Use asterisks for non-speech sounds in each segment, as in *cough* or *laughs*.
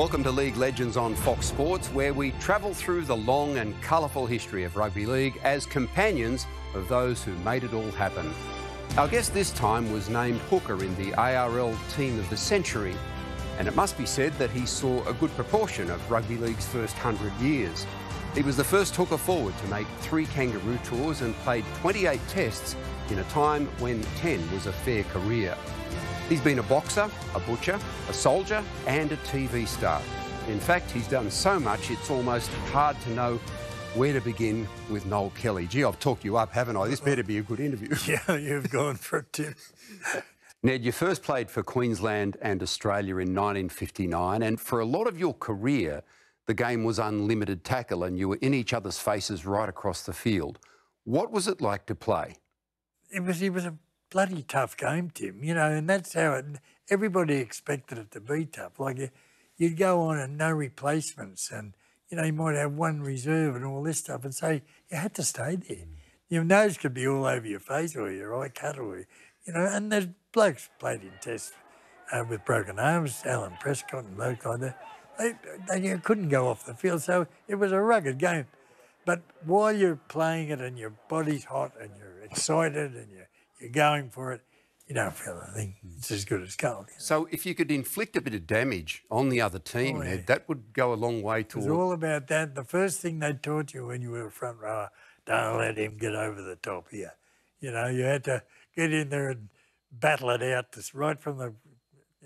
Welcome to League Legends on Fox Sports, where we travel through the long and colourful history of rugby league as companions of those who made it all happen. Our guest this time was named hooker in the ARL Team of the Century, and it must be said that he saw a good proportion of rugby league's first hundred years. He was the first hooker forward to make three kangaroo tours and played 28 tests in a time when 10 was a fair career. He's been a boxer, a butcher, a soldier, and a TV star. In fact, he's done so much it's almost hard to know where to begin with Noel Kelly. Gee, I've talked you up, haven't I? This better be a good interview. *laughs* Yeah, you've gone for it, Tim. *laughs* Ned, you first played for Queensland and Australia in 1959, and for a lot of your career, the game was unlimited tackle and you were in each other's faces right across the field. What was it like to play? It was, it was a bloody tough game, Tim, you know, and that's how it, everybody expected it to be tough. Like you, you'd go on and no replacements and, you know, you might have one reserve and all this stuff and say you had to stay there. Your nose could be all over your face or your eye cut or, you know, and there's blokes played in tests uh, with broken arms, Alan Prescott and blokes like that. They, they couldn't go off the field, so it was a rugged game. But while you're playing it and your body's hot and you're excited and you're you're going for it, you don't feel anything. It's as good as gold. You know? So if you could inflict a bit of damage on the other team, oh, yeah. that would go a long way towards... It was all about that. The first thing they taught you when you were a front rower, don't let him get over the top here. You know, you had to get in there and battle it out this, right from the...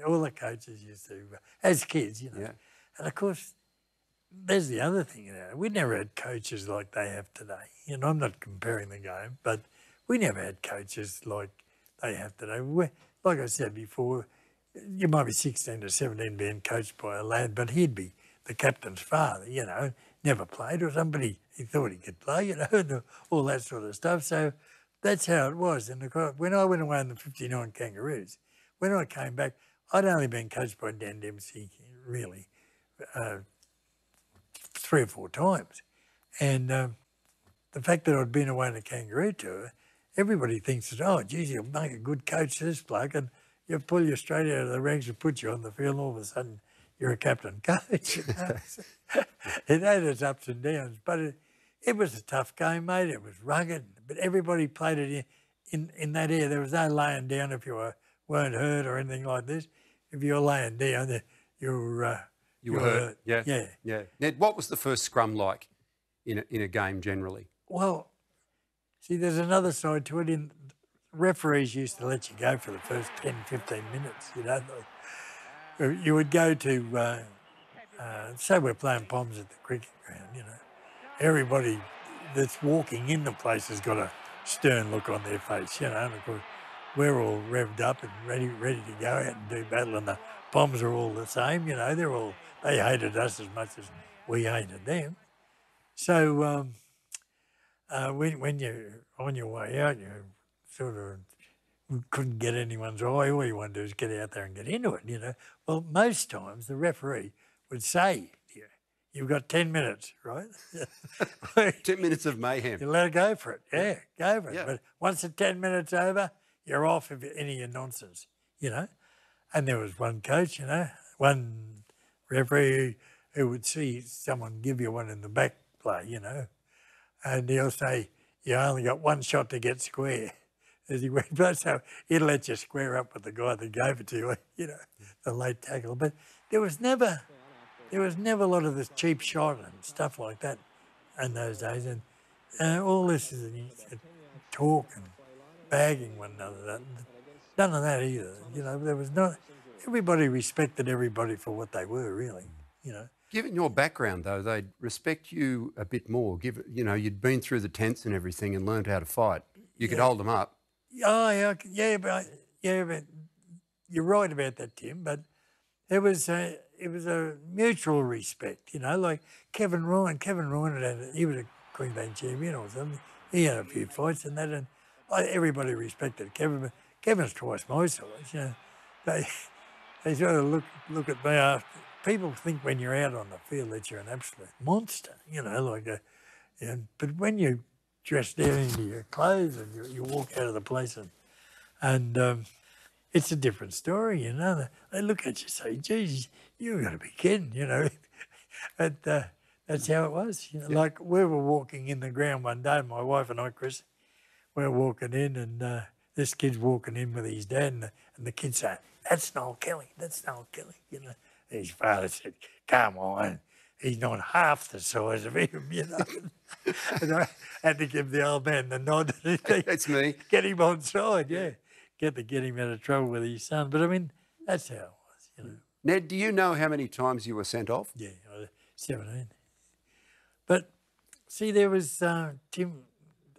All the coaches used to, as kids, you know. Yeah. And of course, there's the other thing, you know, we never had coaches like they have today. You know, I'm not comparing the game, but we never had coaches like they have today. we like I said before, you might be 16 or 17 being coached by a lad, but he'd be the captain's father, you know, never played or somebody he thought he could play, you know, *laughs* all that sort of stuff. So that's how it was. And when I went away in the 59 Kangaroos, when I came back, I'd only been coached by Dan Dempsey, really, uh, three or four times. And um, the fact that I'd been away on a kangaroo tour, everybody thinks that, oh, geez, you'll make a good coach, this bloke, and you pull you straight out of the ranks and put you on the field, and all of a sudden you're a captain *laughs* coach. You know? *laughs* it had its ups and downs, but it, it was a tough game, mate. It was rugged, but everybody played it in, in, in that air. There was no laying down if you were, weren't hurt or anything like this. If you were laying down, you were, uh, you, were hurt. hurt. Yeah. Yeah. Yeah. Ned, what was the first scrum like in a, in a game generally? Well, See, there's another side to it. In referees used to let you go for the first 10, 15 minutes. You know, uh, you would go to, uh, uh, say we're playing Poms at the cricket ground. You know, everybody that's walking in the place has got a stern look on their face. You know, and of course we're all revved up and ready, ready to go out and do battle, and the Poms are all the same. You know, they're all they hated us as much as we hated them. So. Um, uh, when, when you're on your way out, you sort of couldn't get anyone's eye. All you want to do is get out there and get into it, you know. Well, most times the referee would say, yeah, you've got 10 minutes, right? *laughs* 10 minutes of mayhem. You let it go for it. Yeah, go for it. Yeah. But once the 10 minutes over, you're off of any of your nonsense, you know. And there was one coach, you know, one referee who, who would see someone give you one in the back play, you know, and he'll say, you only got one shot to get square. *laughs* As he went, *laughs* but so he'll let you square up with the guy that gave it to you, *laughs* you know, the late tackle. But there was never, there was never a lot of this cheap shot and stuff like that in those days. And all this is talk and bagging one another. None of that either. You know, there was no, everybody respected everybody for what they were, really, you know. Given your background, though, they'd respect you a bit more. Give you know, you'd been through the tents and everything and learned how to fight. You yeah. could hold them up. Oh yeah, yeah, but yeah, but you're right about that, Tim. But it was a, it was a mutual respect, you know. Like Kevin Ryan, Kevin Ryan had he was a Queensland champion or something. He had a few fights and that, and uh, everybody respected Kevin. But Kevin's twice my size, you know. They *laughs* they sort of look look at me after people think when you're out on the field that you're an absolute monster, you know, like a, you know, but when you dress down into your clothes and you, you walk out of the place and, and um, it's a different story, you know. They look at you and say, geez, you've got to be kidding, you know. *laughs* but uh, that's how it was. You know, yeah. Like we were walking in the ground one day, my wife and I, Chris, we were walking in and uh, this kid's walking in with his dad and the, and the kid said, that's Noel Kelly, that's Noel Kelly, you know. His father said, come on, he's not half the size of him, you know. *laughs* and I had to give the old man the nod. *laughs* That's me. Get him on side, yeah. Get to get him out of trouble with his son. But I mean, that's how it was, you know. Ned, do you know how many times you were sent off? Yeah, 17. But see, there was uh, Tim.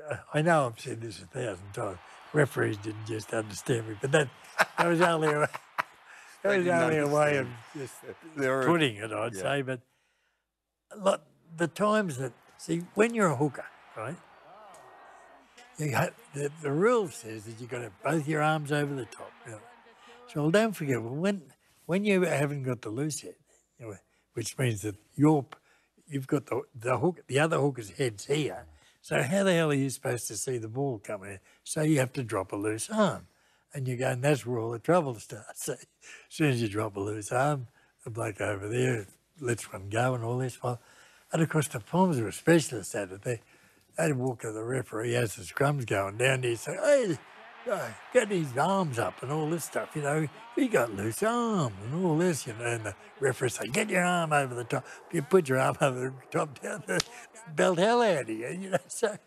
Uh, I know I've said this a thousand times. Referees didn't just understand me, but that that was only that was only a way of just uh, *laughs* putting it, I'd yeah. say. But lot, the times that see when you're a hooker, right? You got, the, the rule says that you've got to have both your arms over the top. So well, don't forget when when you haven't got the loose head, you know, which means that you're you've got the the hook the other hooker's head's here. So how the hell are you supposed to see the ball coming in? So you have to drop a loose arm. And you go, and that's where all the trouble starts. So *laughs* as soon as you drop a loose arm, the bloke over there lets one go and all this. Well, and of course the Poms are a specialist at it. They they'd walk to the referee as the scrum's going down there, say, hey, uh, get his arms up and all this stuff, you know. He got loose arm and all this, you know. And the referee say, get your arm over the top. If you put your arm over the top down, the belt hell out of you, you know. *laughs* So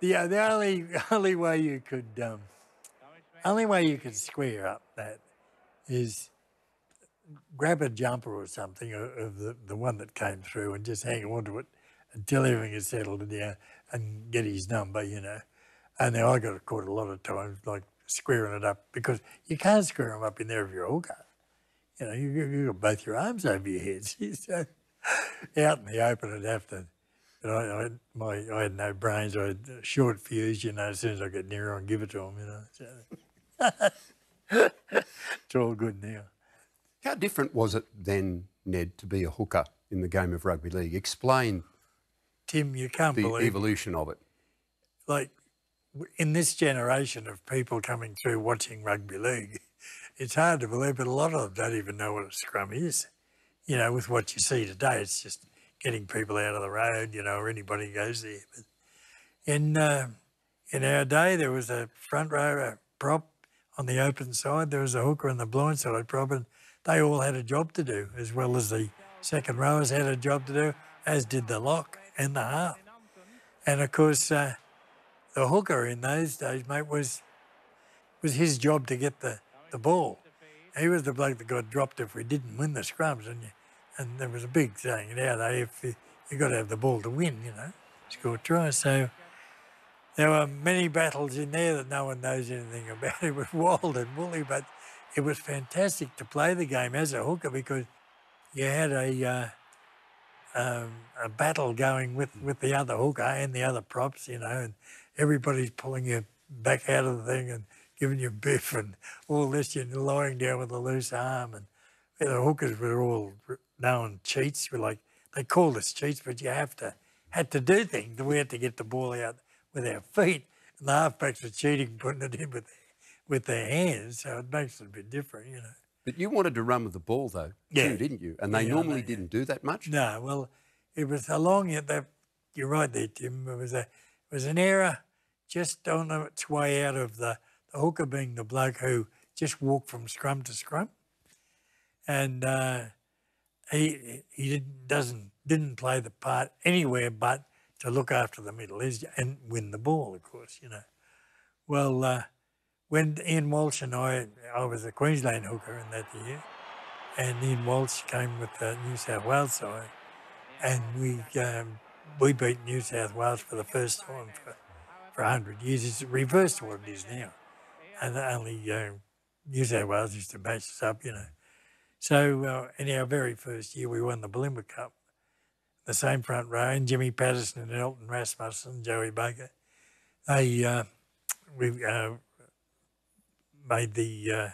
the, the only *laughs* only way you could um, only way you could square up that is grab a jumper or something uh, of the, the one that came through and just hang on to it until everything is settled down and get his number, you know. And then I got caught a lot of times like squaring it up because you can't square them up in there if you're a hooker. You know, you, you got both your arms over your heads. *laughs* out in the open, I'd have to. Know, I, had, my, I had no brains. I had a short fuse. You know, as soon as I got near, I'd give it to them. You know, so it's all good now. How different was it then, Ned, to be a hooker in the game of rugby league? Explain Tim, you can't the believe evolution of it. Like in this generation of people coming through watching rugby league, it's hard to believe, but a lot of them don't even know what a scrum is. You know, with what you see today, it's just getting people out of the road, you know, or anybody goes there. But in uh, in our day, there was a front row prop on the open side. There was a hooker on the blind side prop, and they all had a job to do, as well as the second rowers had a job to do, as did the lock and the half. And of course, uh, the hooker in those days, mate, was was his job to get the, the ball. He was the bloke that got dropped if we didn't win the scrums, and you, and there was a big saying nowadays, if you, you got to have the ball to win, you know, score tries. So there were many battles in there that no one knows anything about. *laughs* It was wild and woolly, but it was fantastic to play the game as a hooker because you had a uh, um, a battle going with, with the other hooker and the other props, you know, and everybody's pulling you back out of the thing and giving you biff and all this. You're lying down with a loose arm, and the hookers were all known cheats. We're like they called us cheats, but you have to had to do things. We had to get the ball out with our feet, and the halfbacks were cheating, putting it in with their, with their hands. So it makes it a bit different, you know. But you wanted to run with the ball, though, yeah. too, didn't you? And they yeah, normally didn't do that much. No, well, it was along that you're right there, Tim. It was a it was an era just on its way out of the, the hooker being the bloke who just walked from scrum to scrum, and uh, he he didn't, doesn't didn't play the part anywhere but to look after the middle is and win the ball, of course, you know. Well. Uh, when Ian Walsh and I, I was a Queensland hooker in that year, and Ian Walsh came with the New South Wales side, and we um, we beat New South Wales for the first time for, for 100 years. It's reversed to what it is now. And only uh, New South Wales used to match us up, you know. So uh, in our very first year, we won the Bulimba Cup. The same front row, and Jimmy Patterson and Elton Rasmussen, Joey Baker. They, uh, we uh, made the uh,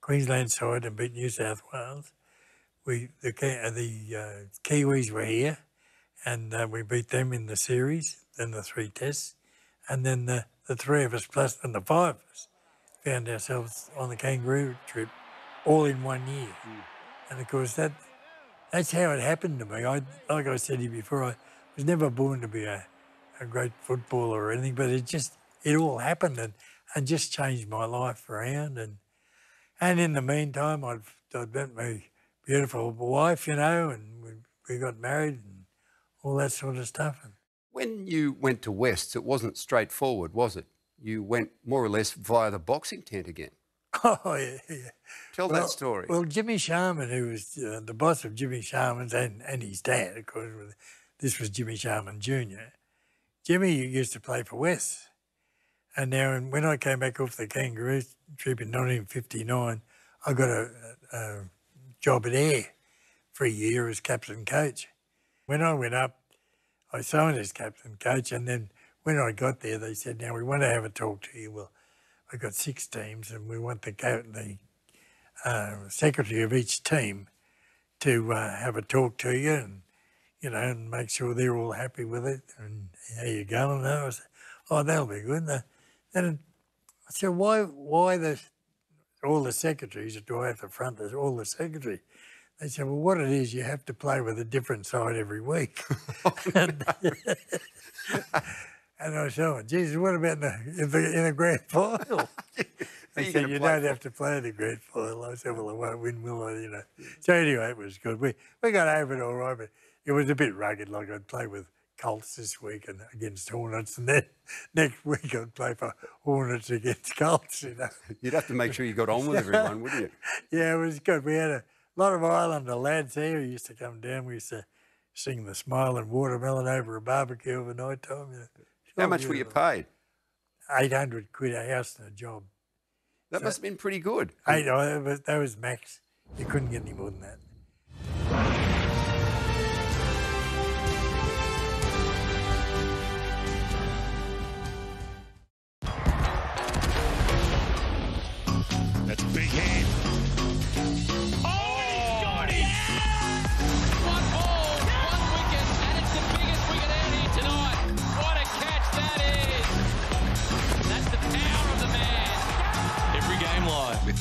Queensland side and beat New South Wales. We the uh, the uh, Kiwis were here, and uh, we beat them in the series. Then the three tests, and then the, the three of us plus and the five of us found ourselves on the kangaroo trip all in one year. Mm. And of course, that that's how it happened to me. I, like I said to you before, I was never born to be a, a great footballer or anything, but it just, it all happened and, and just changed my life around. And and in the meantime, I'd, I'd met my beautiful wife, you know, and we, we got married and all that sort of stuff. And when you went to Wests, it wasn't straightforward, was it? You went more or less via the boxing tent again. *laughs* Oh, yeah, yeah. Tell well, that story. Well, Jimmy Sharman, who was uh, the boss of Jimmy Sharman's and, and his dad, of course, this was Jimmy Sharman Jr. Jimmy used to play for West. And now, when I came back off the kangaroo trip in 1959, I got a, a job at Ayr for a year as captain coach. When I went up, I signed as captain coach, and then when I got there, they said, "Now we want to have a talk to you." Well, we've got six teams, and we want the the uh, secretary of each team to uh, have a talk to you, and you know, and make sure they're all happy with it, and how you're going. And I said, "Oh, that'll be good." And then I said, "Why, why the all the secretaries do I have to front there's all the secretaries?" They said, "Well, what it is, you have to play with a different side every week." oh, *laughs* And *laughs* *laughs* I said, oh, Jesus, what about in the, in the, in a grand final? He said, you don't have to play in the grand final. I said, well, I won't win, will I? You know. So anyway, it was good. We, we got over it all right, but it was a bit rugged. Like I'd play with Colts this week and against Hornets, and then *laughs* next week I'd play for Hornets against *laughs* Colts. You know, you'd have to make sure you got on with *laughs* everyone, wouldn't you? yeah, it was good. We had a lot of Islander lads here who used to come down. We used to sing the Smiling Watermelon over a barbecue over night time. You know. How much were you paid? 800 quid a house and a job. That so, must have been pretty good. Eight, that was max. You couldn't get any more than that.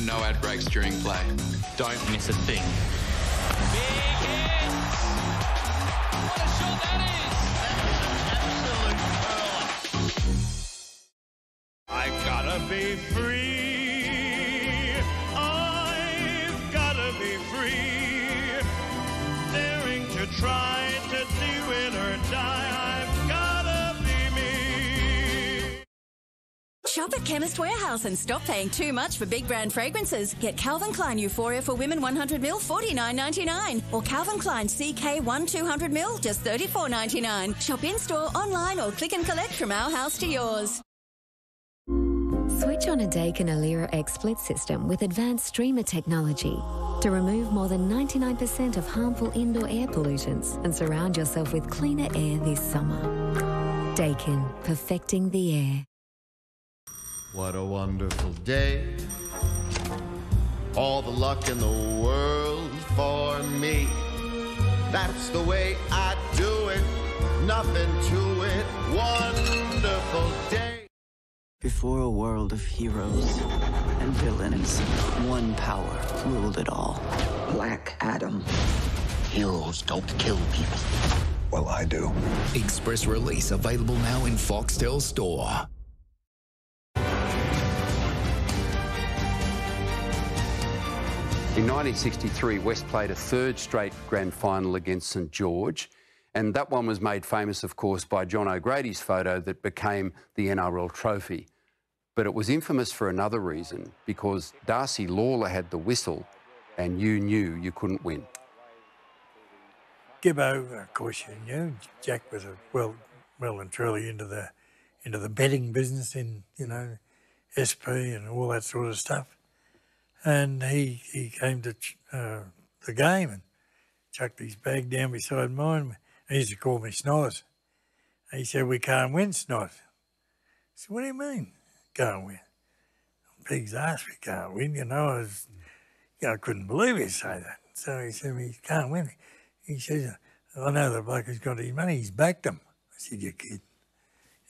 No ad breaks during play. Don't miss a thing. Big hit! What a shot that is! That is an absolute I gotta be free. Shop at Chemist Warehouse and stop paying too much for big brand fragrances. Get Calvin Klein Euphoria for Women 100ml, $49.99. Or Calvin Klein CK 1 200ml, just $34.99. Shop in store, online, or click and collect from our house to yours. Switch on a Daikin Alira X split system with advanced streamer technology to remove more than 99% of harmful indoor air pollutants and surround yourself with cleaner air this summer. Daikin, perfecting the air. What a wonderful day. All the luck in the world for me. That's the way I do it. Nothing to it. Wonderful day. Before a world of heroes and villains, one power ruled it all. Black Adam. Heroes don't kill people. Well, I do. Express release available now in Foxtel Store. In 1963, West played a third straight grand final against St George, and that one was made famous, of course, by John O'Gready's photo that became the NRL trophy. But it was infamous for another reason, because Darcy Lawler had the whistle, and you knew you couldn't win. Gibbo, of course, you knew Jack was well, well and truly into the into the betting business in you know SP and all that sort of stuff. And he, he came to uh, the game and chucked his bag down beside mine. He used to call me Snoz. he said, we can't win, Snoz. I said, what do you mean, can't win? Pig's ass, we can't win. You know, I, was, you know, I couldn't believe he'd say that. So he said, we can't win. He says, I know the bloke who's got his money, he's backed him. I said, you kid.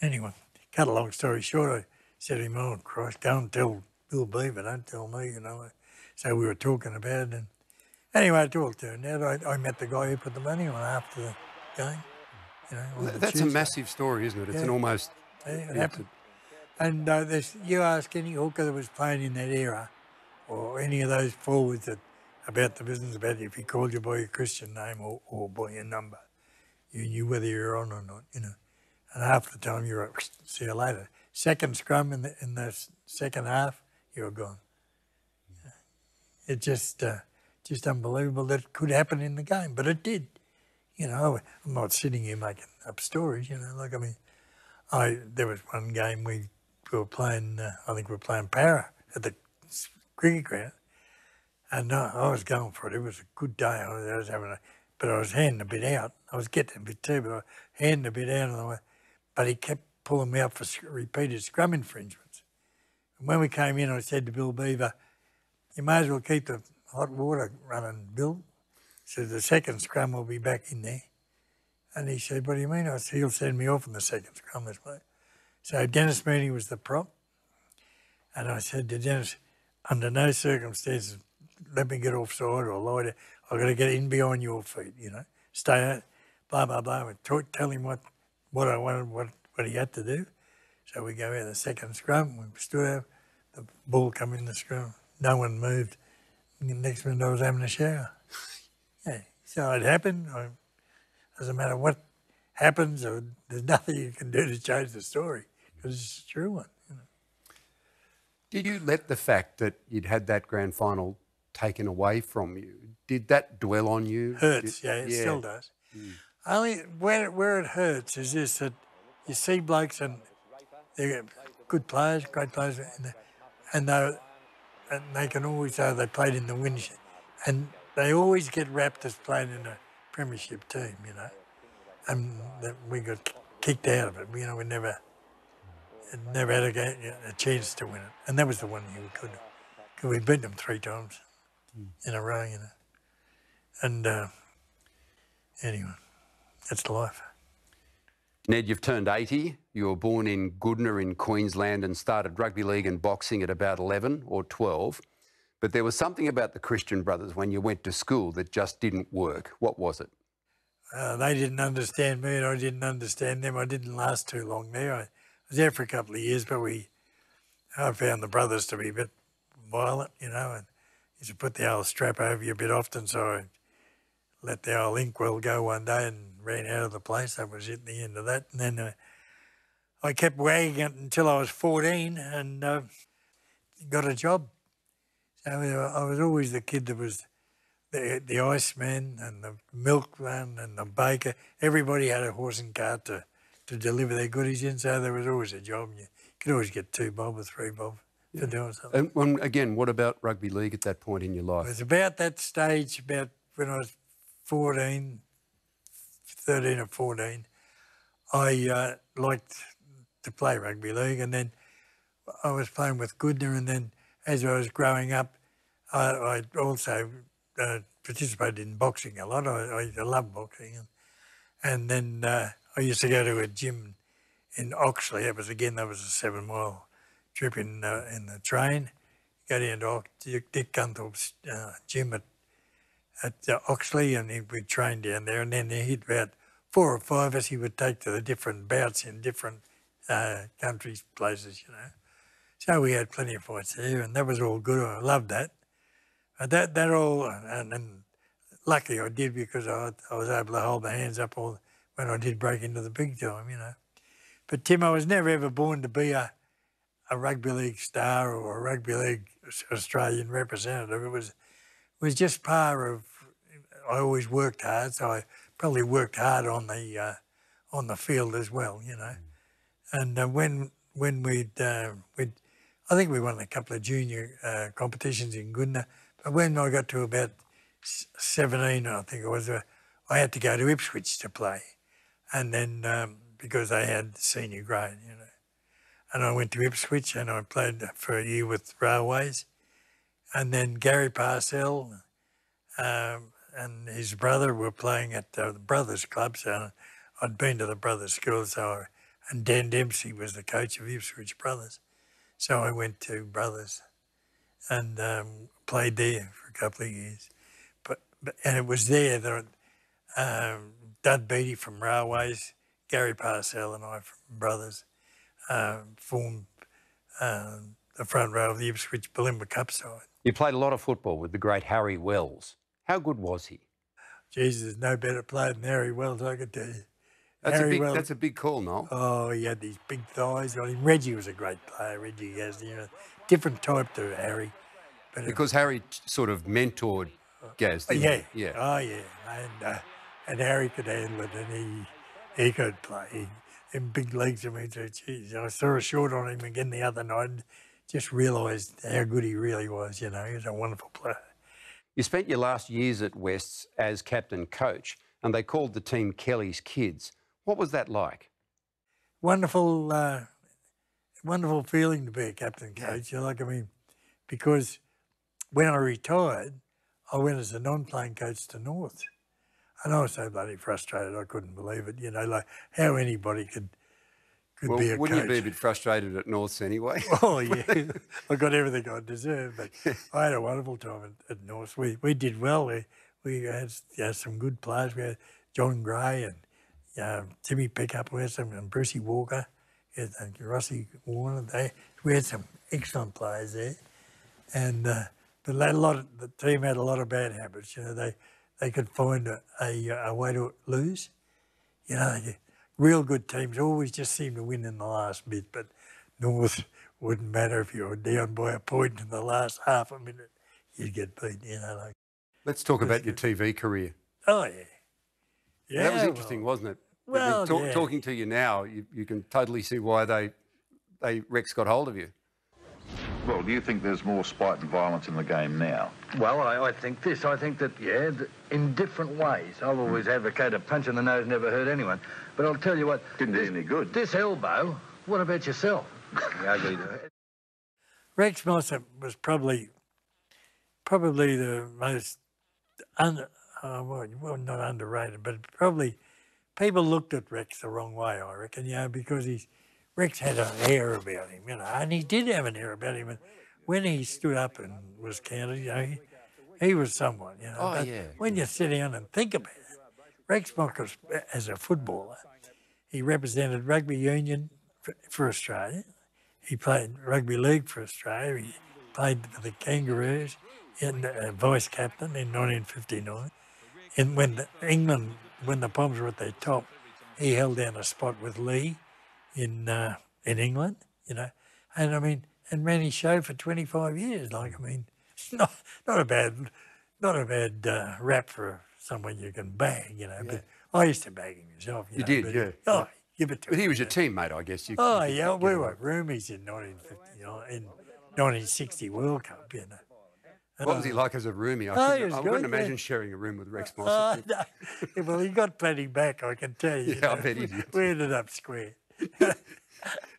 Anyway, cut a long story short, I said to him, oh, Christ, go and tell Bill Beaver, don't tell me, you know. So we were talking about it. And anyway, it all turned out. I, I met the guy who put the money on after the game. You know, That's a massive story, isn't it? It's an almost. Yeah, it yeah, happened. And uh, there's, you ask any hooker that was playing in that era, or any of those forwards that about the business about if he called you by your Christian name or, or by your number, you knew whether you were on or not, you know. And half the time you were, see you later. Second scrum in the in the second half, you were gone. It just uh, just unbelievable that it could happen in the game, but it did. You know, I'm not sitting here making up stories. You know, like I mean, I there was one game we, we were playing. Uh, I think we were playing Parra at the cricket ground, and uh, I was going for it. It was a good day. I was, I was having a, but I was handing a bit out. I was getting a bit too, but I handing a bit out on the way. But he kept pulling me up for repeated scrum infringements. And when we came in, I said to Bill Beaver, "You may as well keep the hot water running, Bill." So the second scrum will be back in there. And he said, What do you mean? I said, He'll send me off in the second scrum this way. So Dennis Mooney was the prop. And I said to Dennis, Under no circumstances, let me get offside or lie. I've got to get in behind your feet, you know, stay out, blah, blah, blah. And talk, tell him what, what I wanted, what, what he had to do. So we go out the second scrum, we stood out, the ball come in the scrum, no one moved. And the next minute I was having a shower. *laughs* Yeah, so it happened. I, doesn't matter what happens, or there's nothing you can do to change the story because it's a true one. You know. Did you let the fact that you'd had that grand final taken away from you? Did that dwell on you? Hurts, Did- yeah, it still does. Mm. Only where where it hurts is this that you see blokes and they're good players, great players, and they, and they and they can always say they played in the win, sh- and they always get wrapped as playing in a premiership team, you know, and we got kicked out of it. You know, we never never had a, a chance to win it, and that was the one year we could. Cause we beat them three times in a row, you know, and uh, anyway, that's life. Ned, you've turned 80. You were born in Goodna in Queensland and started rugby league and boxing at about 11 or 12. But there was something about the Christian brothers when you went to school that just didn't work. What was it? Uh, they didn't understand me and I didn't understand them. I didn't last too long there. I was there for a couple of years, but we, I found the brothers to be a bit violent, you know, and used to put the old strap over you a bit often. So I let the old inkwell go one day and ran out of the place. That was it, the end of that. And then uh, I kept wagging it until I was 14 and uh, got a job. So I was always the kid that was the the iceman and the milkman and the baker. Everybody had a horse and cart to, to deliver their goodies in, so there was always a job. You could always get two bob or three bob for doing something. And again, what about rugby league at that point in your life? It was about that stage, about when I was 14, 13 or 14, I uh, liked to play rugby league. And then I was playing with Goodna. And then as I was growing up, I, I also uh, participated in boxing a lot. I, I love boxing. And, and then uh, I used to go to a gym in Oxley. It was, again, that was a seven mile trip in, uh, in the train. Go down to Dick Dick Gunthorpe's uh, gym at at uh, Oxley, and he would train down there. And then he'd about four or five of us he would take to the different bouts in different uh, countries, places, you know. So we had plenty of fights there, and that was all good. I loved that. But that that all, and, and lucky I did because I, I was able to hold my hands up all when I did break into the big time, you know. But Tim, I was never ever born to be a a rugby league star or a rugby league Australian representative. It was was just part of. I always worked hard, so I probably worked hard on the uh, on the field as well, you know. And uh, when when we'd uh, we'd, I think we won a couple of junior uh, competitions in Goodna. But when I got to about seventeen, I think it was, uh, I had to go to Ipswich to play, and then um, because they had senior grade, you know. And I went to Ipswich and I played for a year with Railways. And then Gary Parcell um, and his brother were playing at the Brothers Club. So I'd been to the Brothers School. So I, and Dan Dempsey was the coach of Ipswich Brothers. So I went to Brothers. and um, played there for a couple of years. But, but and it was there that um, Dud Beattie from Railways, Gary Parcell, and I from Brothers uh, formed um, the front row of the Ipswich Bulimba Cup side. You played a lot of football with the great Harry Wells. How good was he? Jesus, no better player than Harry Wells, I can tell you. That's Harry a big. Wells- That's a big call, Noel. Oh, he had these big thighs on him. Reggie was a great player. Reggie has you know, different type to Harry. But it- Because Harry sort of mentored Gaz. Uh, didn't yeah, he? yeah. Oh yeah, and uh, and Harry could handle it, and he he could play. He, in big legs, I mean, so, geez, I saw a short on him again the other night. and Just realised how good he really was. You know, he was a wonderful player. You spent your last years at Wests as captain coach, and they called the team Kelly's Kids. What was that like? wonderful, uh, wonderful feeling to be a captain coach. You know, like I mean, because when I retired, I went as a non-playing coach to North, and I was so bloody frustrated. I couldn't believe it. You know, like how anybody could could well, be a wouldn't coach. you be a bit frustrated at Norths anyway? *laughs* Oh *laughs* yeah, I got everything I deserved, but *laughs* I had a wonderful time at, at North. We we did well. We we had know, some good players. We had John Gray and uh, Timmy Pickup. We had some and Brucey Walker, and, and Rossi Warner. They we had some excellent players there, and uh, but they a lot. Of, the team had a lot of bad habits. You know, they they could find a, a, a way to lose. You know, they, real good teams always just seem to win in the last bit, but North wouldn't matter if you were down by a point in the last half a minute, you'd get beat. You know, like Let's talk about your TV career. oh yeah, yeah. that was well, interesting, wasn't it? well, Talk- yeah. Talking to you now, you, you can totally see why they, they Rex got hold of you. Well, do you think there's more spite and violence in the game now? Well, I, I think this. I think that, yeah, th- in different ways. I've always hmm. advocated a punch in the nose never hurt anyone. But I'll tell you what. Didn't do any good. This elbow, what about yourself? *laughs* Ugly Rex Mossop was probably probably the most under, uh, well, well, not underrated, but probably people looked at Rex the wrong way. I reckon, you know, because he's Rex had an air about him, you know, and he did have an air about him. And when he stood up and was counted, you know, he, he was someone, you know. Oh, but yeah. When you sit down and think about it, Rex Mock was, as a footballer, he represented rugby union for, for Australia. He played rugby league for Australia. He played for the Kangaroos, and uh, vice captain in 1959. And when the, England, when the Poms were at their top, he held down a spot with Leigh in uh, in England. You know, and I mean, and ran his show for 25 years. Like I mean, *laughs* not not a bad, not a bad uh, rap for someone you can bag. You know, but I used to bag him myself. You, You know, did, but- yeah. Oh, give it to But him. he was your teammate, I guess. You, Oh you yeah, we were roomies in 1950, in 1960 World Cup. You know. What was he like as a roomie? I, Oh, couldn't, I wouldn't imagine sharing a room with Rex Uh, no. Yeah, *laughs* well, he got plenty back, I can tell you. you Yeah, I bet he did. We ended up square. *laughs*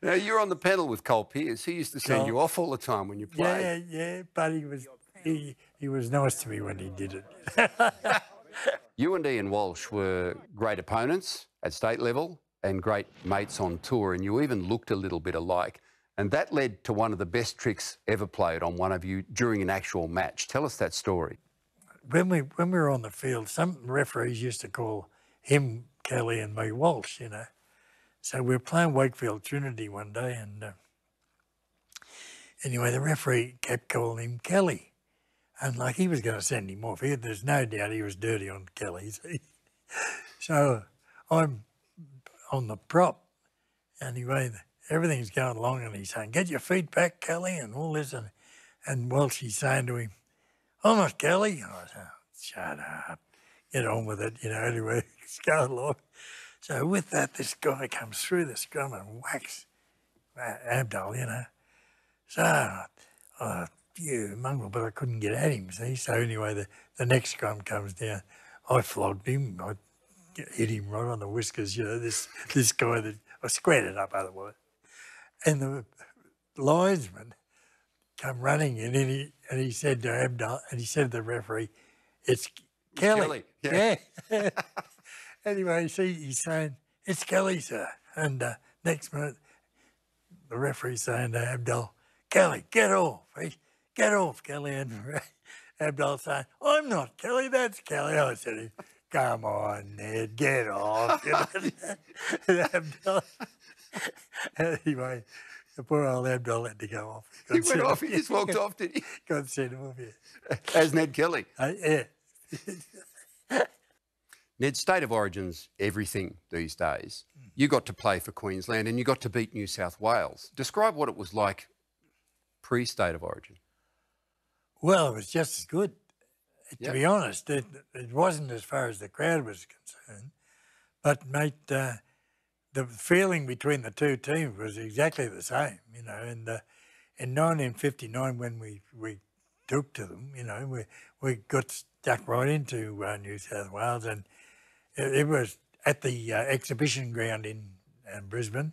now, you're on the panel with Col Pearce. He used to send Col. you off all the time when you played. Yeah, yeah, but he was he, he was nice to me when he did it. *laughs* You and Ian Walsh were great opponents at state level and great mates on tour, and you even looked a little bit alike. And that led to one of the best tricks ever played on one of you during an actual match. Tell us that story. when we when we were on the field, some referees used to call him Kelly and me Walsh, you know. So we were playing Wakefield Trinity one day, and uh, anyway, the referee kept calling him Kelly, and like he was going to send him off. He, there's no doubt he was dirty on Kelly. *laughs* So I'm on the prop. Anyway, everything's going along, and he's saying, "Get your feet back, Kelly," and all this, and and Walsh he's saying to him, "I'm Kelly." I said, oh, "Shut up, get on with it." You know, anyway, *laughs* it's going along. So with that, this guy comes through the scrum and whacks Abdul, you know. So I thought, you mongrel, but I couldn't get at him, see. So anyway, the, the next scrum comes down. I flogged him. I hit him right on the whiskers, you know, this this guy that I squared it up otherwise. And the linesman come running in and he and he said to Abdul and he said to the referee, It's Kelly. Kelly, Yeah. *laughs* anyway, see, he's saying, It's Kelly, sir. And uh, next minute, the referee's saying to Abdul, Kelly, get off. eh? get off, Kelly. And *laughs* Abdul saying, I'm not Kelly, that's Kelly. I said, come on, Ned, get off. *laughs* and Abdul, anyway, the poor old Abdul had to go off. He went off. He just walked off, did he? *laughs* God sent him off, yeah. As Ned Kelly. Uh, yeah. *laughs* Ned, state of origin's everything these days. You got to play for Queensland and you got to beat New South Wales. Describe what it was like pre state of origin. Well, it was just as good. To Yep. be honest, it, it wasn't as far as the crowd was concerned. But, mate, uh, the feeling between the two teams was exactly the same, you know. And uh, in 1959, when we, we took to them, you know, we, we got stuck right into uh, New South Wales. And it, it was at the uh, exhibition ground in uh, Brisbane.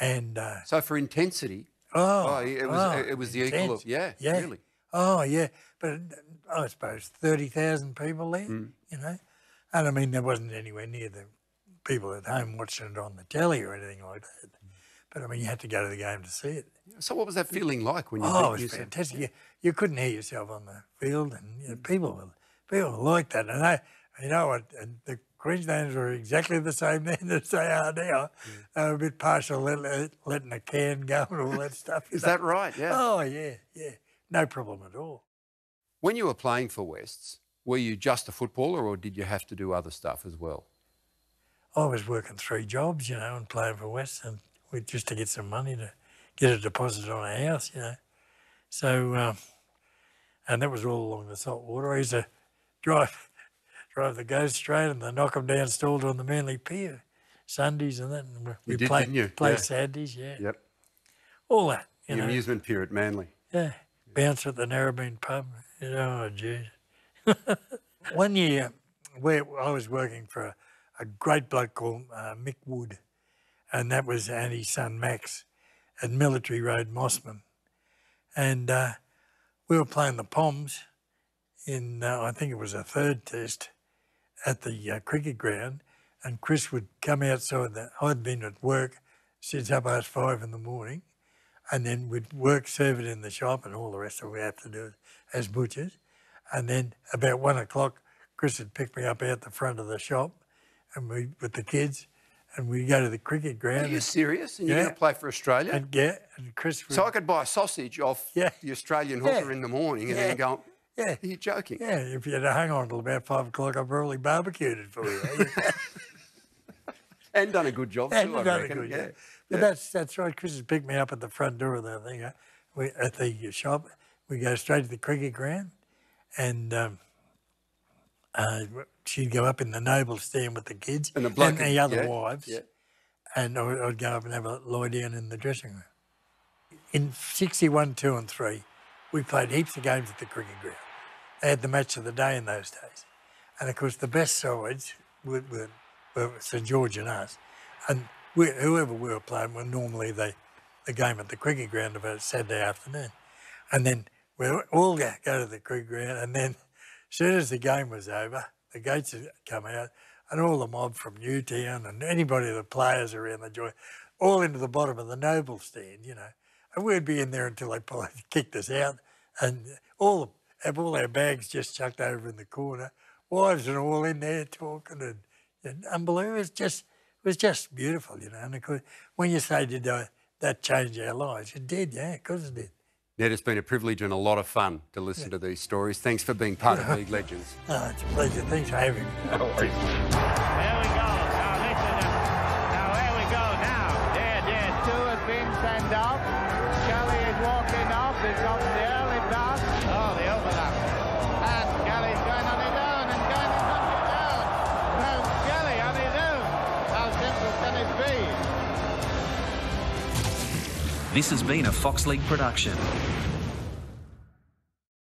And uh, So for intensity, Oh, it was oh, it was the equal of yeah, yeah. really. Oh, yeah. But I suppose 30,000 people there, Mm. you know. And I mean, there wasn't anywhere near the people at home watching it on the telly or anything like that. But I mean, you had to go to the game to see it. So what was that feeling like when you Oh, it was South? fantastic. You, you couldn't hear yourself on the field, and you know, Mm. people were people were like that. And they, you know what? And the Queenslanders were exactly the same *laughs* then as they are now. They were a bit partial, let, letting a can go and all that stuff. Is know. that right? Yeah. Oh yeah, yeah. No problem at all. When you were playing for Wests, were you just a footballer or did you have to do other stuff as well? I was working three jobs, you know, and playing for West, and just to get some money to get a deposit on a house, you know. So, um, and that was all along the salt water. I used to drive *laughs* drive the Ghost Train and the knock 'em down stalled on the Manly Pier Sundays and that. And we did, play, didn't you? play Yeah. Saturdays, yeah. Yep. All that, you the know. amusement pier at Manly. Yeah, bounce at the Narrabeen pub. You know, oh, geez. *laughs* One year, where I was working for a, a great bloke called uh, Mick Wood, and that was and his son Max at Military Road, Mosman, and uh, we were playing the Poms in uh, I think it was a third test at the uh, cricket ground, and Chris would come outside. The, I'd been at work since up past five in the morning, and then we'd work, serve it in the shop, and all the rest of we have to do as butchers. And then about one o'clock, Chris would pick me up out the front of the shop, and we with the kids, and we go to the cricket ground. Are you and- serious? And you're going to play for Australia? And yeah, and Chris. So I could buy a sausage off Yeah. the Australian Yeah. hooker in the morning and Yeah. then go, yeah, you're you joking? yeah. If you had to hung on till about five o'clock, I probably barbecued it for you. *laughs* And done a good job And too, done a good yeah. job. But that's that's right. Chris has picked me up at the front door of the thing. uh, We at the shop. We go straight to the cricket ground, and um, uh, she'd go up in the Noble Stand with the kids And the bloke the other yeah, wives, yeah. and I would, I'd go up and have a lie down in the dressing room. In '61, two, and three, we played heaps of games at the cricket ground. They had the match of the day in those days, and of course the best sides were, were, were St George and us, and we, whoever we were playing were normally the the game at the cricket ground of a Saturday afternoon, and then we all go, to the cricket ground, and then soon as the game was over, the gates had come out, and all the mob from Newtown and anybody, the players around the joint, all into the bottom of the Noble Stand, you know, and we'd be in there until they probably *laughs* kicked us out, and all have all our bags just chucked over in the corner, wives and all in there talking and, and unbelievable. It was just it was just beautiful, you know. And of course, when you say did uh, that change our lives, it did, yeah, of course it did. Ned, it's been a privilege and a lot of fun to listen to these stories. Thanks for being part of League Legends. *laughs* Oh, it's a pleasure. Thanks for having me. There we This has been a Fox League production.